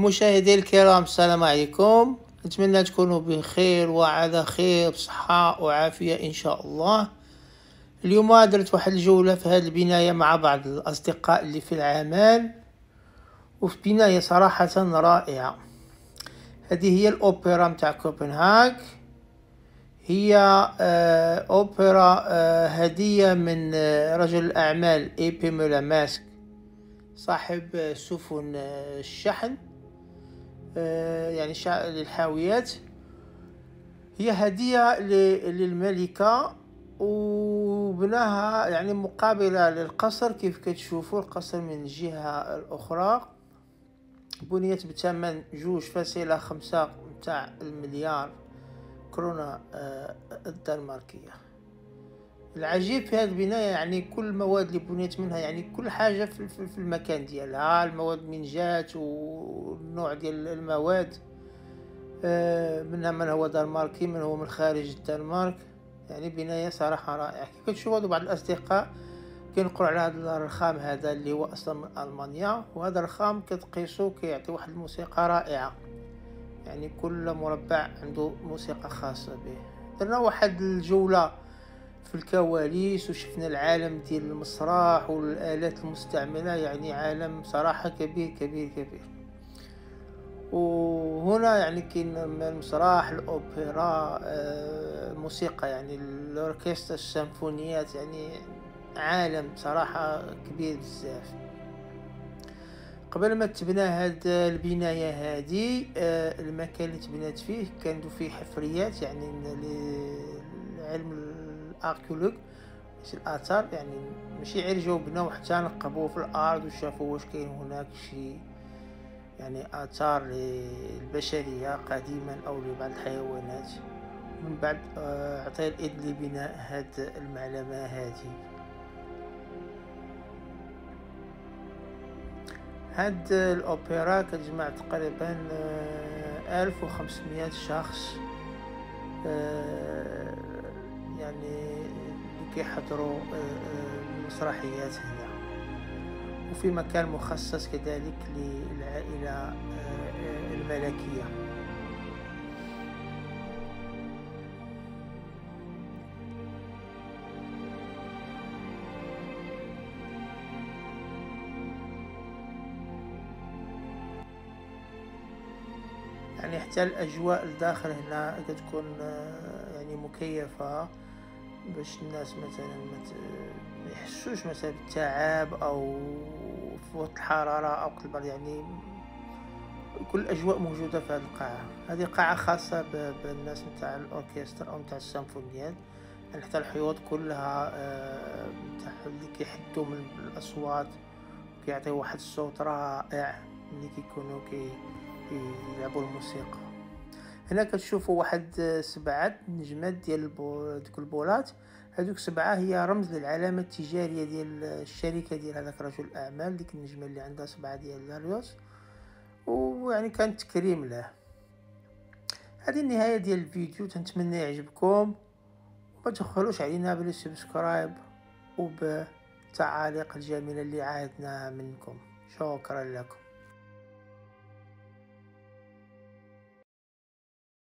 مشاهدي الكرام السلام عليكم. نتمنى تكونوا بخير وعلى خير بصحة وعافية إن شاء الله. اليوم درت واحد الجولة في هذه البناية مع بعض الأصدقاء اللي في العمل وفي بناية صراحة رائعة. هذه هي الأوبرا متاع كوبنهاغ. هي آه، أوبرا آه، هدية من آه، رجل الأعمال إي بي مولا ماسك صاحب سفن الشحن. يعني للحاويات. هي هدية للملكة وبناها يعني مقابلة للقصر. كيف كتشوفوا القصر من الجهة الأخرى؟ بنيت بثمن جوج فاصلة خمسة متاع المليار كورونا آه، الدنماركية. العجيب في هذه البناية يعني كل المواد اللي بنيت منها يعني كل حاجة في المكان ديالها. المواد من جات والنوع ديال المواد. آه، منها من هو دنماركي من هو من خارج الدنمارك. يعني بناية صراحة رائعة. كيف تشوفوا بعض الأصدقاء كينقروا على هذا الرخام هذا اللي هو أصلا من ألمانيا. وهذا الرخام كتقيسو كيعطي واحد الموسيقى رائعة. يعني كل مربع عنده موسيقى خاصة به. درنا واحد الجولة في الكواليس وشفنا العالم ديال المسرح والآلات المستعملة يعني عالم صراحة كبير كبير كبير. وهنا يعني كاين المسرح الأوبرا آه، الموسيقى يعني الأوركسترا السيمفونيات يعني عالم صراحة كبير بزاف. قبل ما تبنى هاد البناية هادي آه، المكان اللي تبنات فيه كانوا فيه حفريات يعني علم الاركيولوج الآثار يعني ماشي غير جاو بناو حتى نقبوا في الأرض وشافوا واش كاين هناك شي يعني آثار للبشريه قديما أو لبعض الحيوانات. من بعد آه، عطيه الاذن لبناء هاد المعلمة هذه هاد الأوبرا كتجمع تقريبا آه، ألف وخمسمية شخص آه، يعني كيحضروا آه، المسرحيات هنا. وفي مكان مخصص كذلك للعائلة الملكية. يعني حتى الأجواء الداخل هنا كتكون آه، يعني مكيفة. باش الناس مثلا ما يحسوش مثلا بالتعب أو في وقت الحرارة أو البرد يعني كل الأجواء موجودة في هذه القاعة. هذه قاعة خاصة بالناس نتاع الاوركسترا أو نتاع السيمفونيات يعني حتى الحيوط كلها نتاع آه، اللي كيحدوا من الأصوات كيعطيو واحد الصوت رائع ملي كيكونوا كي يلعبوا الموسيقى. هنا كتشوفوا واحد سبعة نجمات ديال دوك البولات. هذوك سبعة هي رمز للعلامة التجارية ديال الشركة ديال هذاك رجل الأعمال ديك النجمة اللي عندها سبعة ديال داريوس ويعني كان تكريم له. هذه النهاية ديال الفيديو. تنتمنى يعجبكم. وما تخلوش علينا بال subscribe وبالتعاليق الجميلة اللي عاهدناها منكم. شكرا لكم.